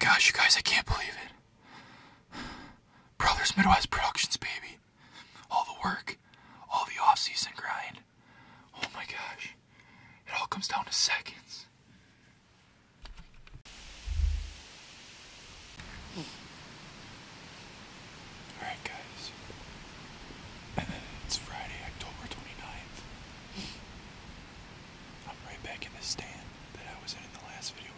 my gosh, you guys, I can't believe it. Brothers Midwest Productions, baby. All the work, all the off season grind. Oh my gosh. It all comes down to seconds. Alright, guys. it's Friday, October 29th. I'm right back in the stand that I was in in the last video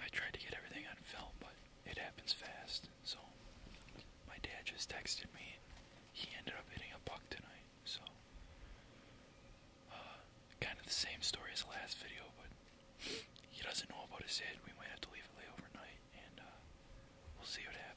I tried to get everything on film, but it happens fast. So my dad just texted me. He ended up hitting a buck tonight. So uh, kind of the same story as the last video, but he doesn't know about his head. We might have to leave it lay overnight, and uh, we'll see what happens.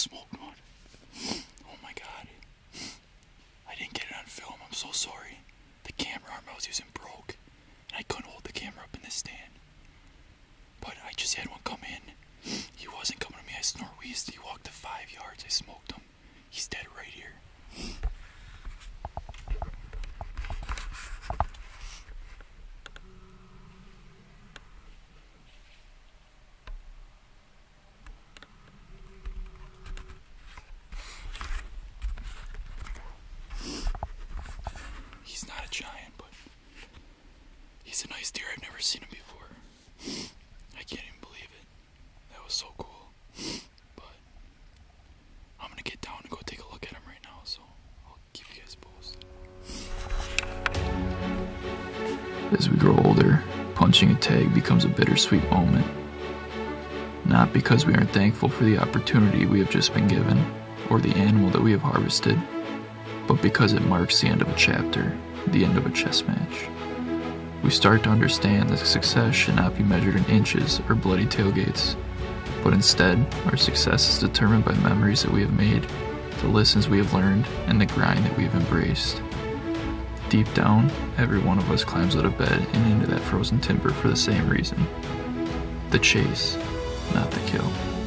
smoke oh, mode. Oh my god. I didn't get it on film. I'm so sorry. The camera arm I was using broke. And I couldn't hold the camera up in this stand. But I just had one come in. He wasn't coming to me. I snort wheezed. He walked to five yards. I smoked him. He's dead right here. As we grow older, punching a tag becomes a bittersweet moment. Not because we aren't thankful for the opportunity we have just been given, or the animal that we have harvested, but because it marks the end of a chapter, the end of a chess match. We start to understand that success should not be measured in inches or bloody tailgates, but instead, our success is determined by memories that we have made, the lessons we have learned, and the grind that we have embraced. Deep down, every one of us climbs out of bed and into that frozen timber for the same reason the chase, not the kill.